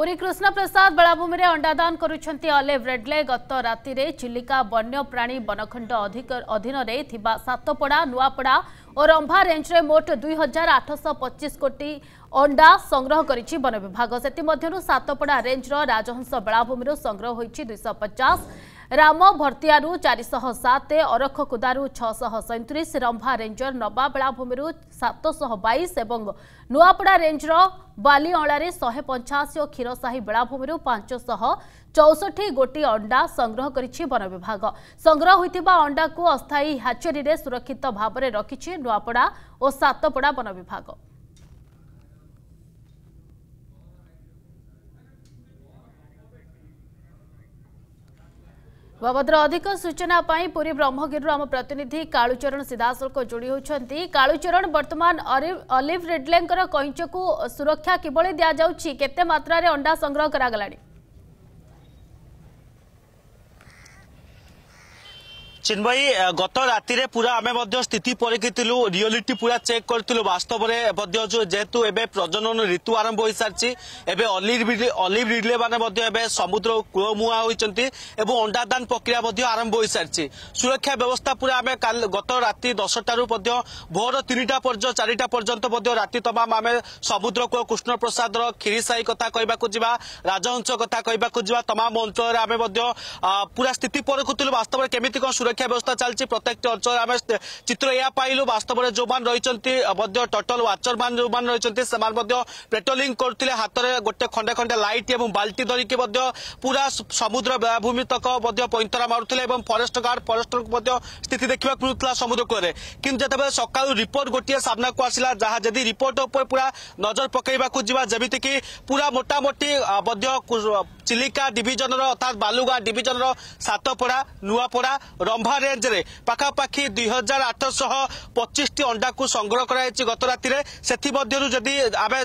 पूरी कृष्ण प्रसाद बेलाभूमि अंडादान करलेव रेडले गत रात चिलिका वन्यप्राणी वनखंड अधीन सतपड़ा नुआपड़ा और रंभा रेज में मोट दुई हजार आठश पचीस कोटी अंडा संग्रह कर वन विभाग से सतपड़ा रेजर राजहंस बेलाभूमि संग्रह होश पचास ରାମ ଭର୍ତ୍ତିଆରୁ ଚାରିଶହ ସାତ ଅରଖକୁଦାରୁ ଛଅଶହ ସଇଁତିରିଶ ରମ୍ଭା ରେଞ୍ଜର ନବା ବେଳାଭୂମିରୁ ସାତଶହ ବାଇଶ ଏବଂ ନୂଆପଡ଼ା ରେଞ୍ଜର ବାଲିଅଁଳାରେ ଶହେ ପଞ୍ଚାଅଶୀ ଓ କ୍ଷୀରସାହି ବେଳାଭୂମିରୁ ପାଞ୍ଚଶହ ଚଉଷଠି ଗୋଟି ଅଣ୍ଡା ସଂଗ୍ରହ କରିଛି ବନ ବିଭାଗ ସଂଗ୍ରହ ହୋଇଥିବା ଅଣ୍ଡାକୁ ଅସ୍ଥାୟୀ ହାଚେରୀରେ ସୁରକ୍ଷିତ ଭାବରେ ରଖିଛି ନୂଆପଡ଼ା ଓ ସାତପଡ଼ା ବନ ବିଭାଗ ବାବଦର ଅଧିକ ସୂଚନା ପାଇଁ ପୁରୀ ବ୍ରହ୍ମଗିରିରୁ ଆମ ପ୍ରତିନିଧି କାଳୁଚରଣ ସିଧାସଳଖ ଯୋଡ଼ି ହେଉଛନ୍ତି କାଳୁଚରଣ ବର୍ତ୍ତମାନ ଅଲିଭ୍ ରିଡ୍ଲେଙ୍କର କଇଁଚକୁ ସୁରକ୍ଷା କିଭଳି ଦିଆଯାଉଛି କେତେ ମାତ୍ରାରେ ଅଣ୍ଡା ସଂଗ୍ରହ କରାଗଲାଣି চিন্ময়ী গত রাতে পুরা আমি স্থিতি পরীক্ষিলু রিয়লিটি পুরা চেক করলু বাস্তবরে যেহেতু এবে প্রজনন ঋতু আরম্ভ হয়ে সারিছি এবে অলিভ রিলে মানে মধ্য এবে সমুদ্র কূলমুয়া হয়েছেন এবং অন্ডাদান প্রক্রিয়া আরম্ভ হয়ে সারিছি সুরক্ষা ব্যবস্থা পুরা আমি গত রাতে দশটার ভোর তিনটা পর্যন্ত চারিটা পর্যন্ত রাতে তমাম আমি সমুদ্র কূল কৃষ্ণপ্রসাদর ক্ষীরিসাই কথা কহবা যা রাজহংস কথা কহবা যা তমাম অঞ্চলের আমি পুরা স্থিতি পরীক্ষিলু বাস্তবরে কমিটি কম সুরক্ষা ସୁରକ୍ଷା ବ୍ୟବସ୍ଥା ଚାଲିଛି ପ୍ରତ୍ୟେକଟି ଅଞ୍ଚଳରେ ଆମେ ଚିତ୍ର ଏହା ପାଇଲୁ ବାସ୍ତବରେ ଯେଉଁମାନେ ରହିଛନ୍ତି ମଧ୍ୟ ଟଟଲ ୱାଚରମ୍ୟାନ୍ ଯେଉଁମାନେ ରହିଛନ୍ତି ସେମାନେ ମଧ୍ୟ ପେଟ୍ରୋଲିଂ କରୁଥିଲେ ହାତରେ ଗୋଟେ ଖଣ୍ଡେ ଖଣ୍ଡେ ଲାଇଟ୍ ଏବଂ ବାଲ୍ଟି ଧରିକି ମଧ୍ୟ ପୁରା ସମୁଦ୍ର ବେଳାଭୂମି ତକ ମଧ୍ୟ ପଇଁତରା ମାରୁଥିଲେ ଏବଂ ଫରେଷ୍ଟ ଗାର୍ଡ ଫରେଷ୍ଟରଙ୍କୁ ମଧ୍ୟ ସ୍ଥିତି ଦେଖିବାକୁ ମିଳୁଥିଲା ସମୁଦ୍ର କୂଳରେ କିନ୍ତୁ ଯେତେବେଳେ ସକାଳୁ ରିପୋର୍ଟ ଗୋଟିଏ ସାମ୍ନାକୁ ଆସିଲା ଯାହା ଯଦି ରିପୋର୍ଟ ଉପରେ ପୁରା ନଜର ପକାଇବାକୁ ଯିବା ଯେମିତିକି ପୁରା ମୋଟାମୋଟି ମଧ୍ୟ ଚିଲିକା ଡିଭିଜନର ଅର୍ଥାତ୍ ବାଲୁଗାଁ ଡିଭିଜନର ସାତପଡ଼ା ନୂଆପଡ଼ା ରମ୍ଭା ସୋଭା ରେଞ୍ଜରେ ପାଖାପାଖି ଦୁଇ ହଜାର ଆଠଶହ ପଚିଶଟି ଅଣ୍ଡାକୁ ସଂଗ୍ରହ କରାଯାଇଛି ଗତ ରାତିରେ ସେଥିମଧ୍ୟରୁ ଯଦି ଆମେ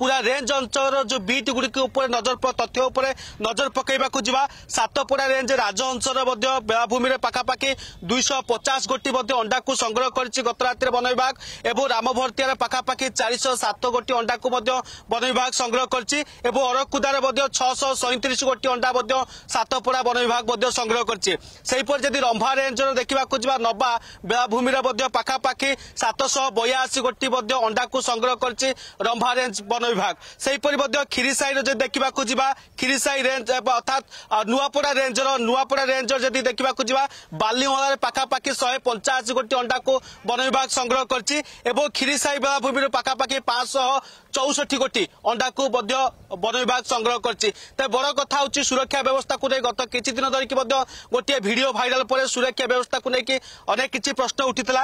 ପୁରା ରେଞ୍ଜ ଅଞ୍ଚଳର ଯେଉଁ ବିଟ୍ ଗୁଡ଼ିକ ଉପରେ ନଜର ତଥ୍ୟ ଉପରେ ନଜର ପକାଇବାକୁ ଯିବା ସାତପଡ଼ା ରେଞ୍ଜ ରାଜ ଅଞ୍ଚଳର ମଧ୍ୟ ବେଳାଭୂମିରେ ପାଖାପାଖି ଦୁଇଶହ ପଚାଶ ଗୋଟି ମଧ୍ୟ ଅଣ୍ଡାକୁ ସଂଗ୍ରହ କରିଛି ଗତ ରାତିରେ ବନ ବିଭାଗ ଏବଂ ରାମଭର୍ତ୍ତିଆର ପାଖାପାଖି ଚାରିଶହ ସାତ ଗୋଟି ଅଣ୍ଡାକୁ ମଧ୍ୟ ବନ ବିଭାଗ ସଂଗ୍ରହ କରିଛି ଏବଂ ଅରକୁଦାରେ ମଧ୍ୟ ଛଅଶହ ସଇଁତିରିଶ ଗୋଟି ଅଣ୍ଡା ମଧ୍ୟ ସାତପଡ଼ା ବନ ବିଭାଗ ମଧ୍ୟ ସଂଗ୍ରହ କରିଛି ସେହିପରି ଯଦି ରମ୍ଭା লোହା ରେଞ୍ଜର ଦେଖିବାକୁ ଯିବା ନବା ବେଳାଭୂମିରେ ମଧ୍ୟ ପାଖାପାଖି ସାତଶହ ବୟାଅଶୀ ଗୋଟି ମଧ୍ୟ ଅଣ୍ଡାକୁ ସଂଗ୍ରହ କରିଛି ରମ୍ଭା ରେଞ୍ଜ ବନ ବିଭାଗ ସେହିପରି ମଧ୍ୟ କ୍ଷୀରିସାହିର ଯଦି ଦେଖିବାକୁ ଯିବା ଖିରିସାହି ରେଞ୍ଜ ଅର୍ଥାତ୍ ନୂଆପଡ଼ା ରେଞ୍ଜର ନୂଆପଡ଼ା ରେଞ୍ଜର ଯଦି ଦେଖିବାକୁ ଯିବା ବାଲିମଳାରେ ପାଖାପାଖି ଶହେ ପଞ୍ଚାଅଶୀ ଗୋଟି ଅଣ୍ଡାକୁ ବନ ବିଭାଗ ସଂଗ୍ରହ କରିଛି ଏବଂ ଖିରିସାହି ବେଳାଭୂମିରୁ ପାଖାପାଖି ପାଞ୍ଚଶହ চৌষঠি কোটি অন্ডাকু মধ্য বন বিভাগ সংগ্রহ করছে তাই বড় কথা হচ্ছে সুরক্ষা ব্যবস্থাকে নিয়ে গত কিছু দিন ধরিকি মধ্য গোটিয়ে ভিডিও ভাইরাল পরে সুরক্ষা ব্যবস্থাকে নিয়ে অনেক কিছু প্রশ্ন উঠিলা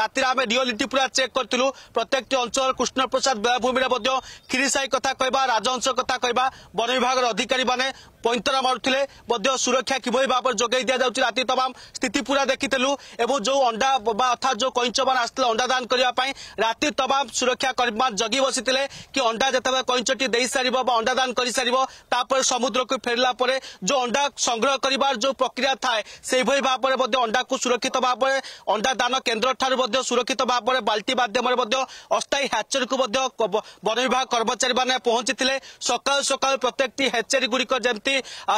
রাতে আমি রিওলিটি পুরা চেক করলু প্রত্যেকটি অঞ্চল কৃষ্ণপ্রসাদ বেলাভূমিরে মধ্য ক্ষীরিসাই কথা কহবা রাজহংস কথা কহবা বন বিভাগের অধিকারী মানে ପଇନ୍ତରା ମାରୁଥିଲେ ମଧ୍ୟ ସୁରକ୍ଷା କିଭଳି ଭାବରେ ଯୋଗାଇ ଦିଆଯାଉଛି ରାତି ତମାମ ସ୍ଥିତି ପୁରା ଦେଖିଥିଲୁ ଏବଂ ଯେଉଁ ଅଣ୍ଡା ବା ଅର୍ଥାତ୍ ଯେଉଁ କଇଁଚମାନେ ଆସିଥିଲେ ଅଣ୍ଡା ଦାନ କରିବା ପାଇଁ ରାତି ତମାମ ସୁରକ୍ଷାକର୍ମୀମାନେ ଜଗି ବସିଥିଲେ କି ଅଣ୍ଡା ଯେତେବେଳେ କଇଁଚଟି ଦେଇସାରିବ ବା ଅଣ୍ଡା ଦାନ କରିସାରିବ ତାପରେ ସମୁଦ୍ରକୁ ଫେରିଲା ପରେ ଯେଉଁ ଅଣ୍ଡା ସଂଗ୍ରହ କରିବାର ଯେଉଁ ପ୍ରକ୍ରିୟା ଥାଏ ସେହିଭଳି ଭାବରେ ମଧ୍ୟ ଅଣ୍ଡାକୁ ସୁରକ୍ଷିତ ଭାବରେ ଅଣ୍ଡା ଦାନ କେନ୍ଦ୍ରଠାରୁ ମଧ୍ୟ ସୁରକ୍ଷିତ ଭାବରେ ବାଲ୍ଟି ମାଧ୍ୟମରେ ମଧ୍ୟ ଅସ୍ଥାୟୀ ହ୍ୟାଚେରୀକୁ ମଧ୍ୟ ବନ ବିଭାଗ କର୍ମଚାରୀମାନେ ପହଞ୍ଚିଥିଲେ ସକାଳୁ ସକାଳୁ ପ୍ରତ୍ୟେକଟି ହ୍ୟାଚେରୀ ଗୁଡ଼ିକ ଯେମିତି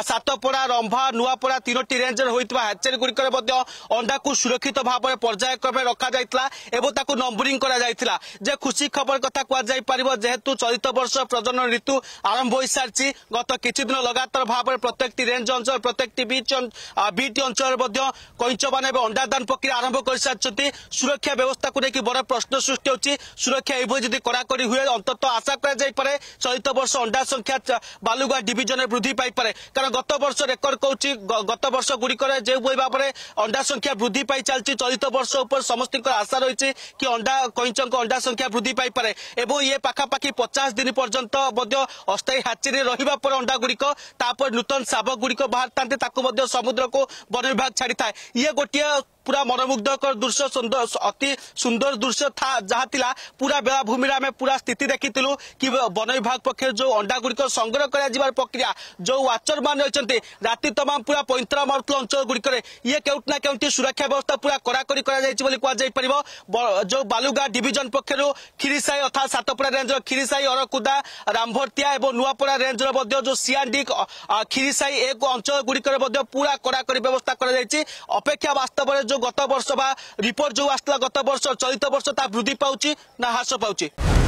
সাতপড়া ରମ୍ଭା ନୂଆପଡ଼ା ତିନୋଟି ରେଞ୍ଜରେ ହୋଇଥିବା ହ୍ୟାଚେରୀଗୁଡ଼ିକରେ ମଧ୍ୟ ଅଣ୍ଡାକୁ ସୁରକ୍ଷିତ ଭାବରେ ପର୍ଯ୍ୟାୟକ୍ରମେ ରଖାଯାଇଥିଲା ଏବଂ ତାକୁ ନମ୍ବରିଂ କରାଯାଇଥିଲା ଯେ ଖୁସି ଖବର କଥା କୁହାଯାଇପାରିବ ଯେହେତୁ ଚଳିତ ବର୍ଷ ପ୍ରଜନନ ଋତୁ ଆରମ୍ଭ ହୋଇସାରିଛି ଗତ କିଛି ଦିନ ଲଗାତାର ଭାବରେ ପ୍ରତ୍ୟେକଟି ରେଞ୍ଜ ଅଞ୍ଚଳ ପ୍ରତ୍ୟେକଟି ବିଟି ଅଞ୍ଚଳରେ ମଧ୍ୟ କଇଁଚମାନେ ଏବେ ଅଣ୍ଡାଦାନ ପ୍ରକ୍ରିୟା ଆରମ୍ଭ କରିସାରିଛନ୍ତି ସୁରକ୍ଷା ବ୍ୟବସ୍ଥାକୁ ନେଇକି ବଡ଼ ପ୍ରଶ୍ନ ସୃଷ୍ଟି ହେଉଛି ସୁରକ୍ଷା ଏଭଳି ଯଦି କଡ଼ାକଡ଼ି ହୁଏ ଅନ୍ତତଃ ଆଶା କରାଯାଇପାରେ ଚଳିତ ବର୍ଷ ଅଣ୍ଡା ସଂଖ୍ୟା ବାଲୁଗାଁ ଡିଭିଜନରେ ବୃଦ୍ଧି ପାଇପାରେ ପାରେ କାରଣ ଗତ ବର୍ଷ ରେକର୍ଡ କହୁଛି ଗତ ବର୍ଷ ଗୁଡ଼ିକରେ ଯେଉଁଭଳି ଭାବରେ ଅଣ୍ଡା ସଂଖ୍ୟା ବୃଦ୍ଧି ପାଇ ଚାଲିଛି ଚଳିତ ବର୍ଷ ଉପରେ ସମସ୍ତଙ୍କର ଆଶା ରହିଛି କି ଅଣ୍ଡା କଇଁଛଙ୍କ ଅଣ୍ଡା ସଂଖ୍ୟା ବୃଦ୍ଧି ପାଇପାରେ ଏବଂ ଇଏ ପାଖାପାଖି ପଚାଶ ଦିନ ପର୍ଯ୍ୟନ୍ତ ମଧ୍ୟ ଅସ୍ଥାୟୀ ହାଚିରେ ରହିବା ପରେ ଅଣ୍ଡା ଗୁଡ଼ିକ ତାପରେ ନୂତନ ଶାବ ଗୁଡ଼ିକ ବାହାରିଥାନ୍ତି ତାକୁ ମଧ୍ୟ ସମୁଦ୍ରକୁ ବନ ବିଭାଗ ଛାଡ଼ିଥାଏ ଇଏ ଗୋଟିଏ পুরা মনোমুগ্ধকর দৃশ্য অতি সুন্দর দৃশ্য যা লা পুরা বেলাভূমি আমি পুরা স্থিতি দেখিলু কি বন বিভাগ পক্ষ যে অন্ডা গুড়ি সংগ্রহ করা যাবার প্রক্রিয়া যে ওয়াচর মানে অনেক রাতে তমাম পুরা পৈন্ত্রা মারুল অঞ্চল গুড়ি ইয়ে কেউটি না কেউটি সুরক্ষা ব্যবস্থা পুরা কড়াকড়ি করা যাই বলে কুযাই পার যে বালুগা ডিভিজন পক্ষ খিরিসাই অর্থাৎ সাতপড়া রেঞ্জর খিরিসাই অরকুদা রামভর্তিয়া এবং নুয়াপড়া রেঞ্জর মধ্যে যে সিআন্ডি খিরিসাই এক অঞ্চল গুড়ি পুরা কড়াকড়ি ব্যবস্থা করা যাই অপেক্ষা বাস্তবরে যে গত বর্ষ বা রিপোর্ট যে আসলা গত বর্ষ চলিত বর্ষ তা বৃদ্ধি পাচ্ছে না হ্রাস পাচ্ছে